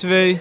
2.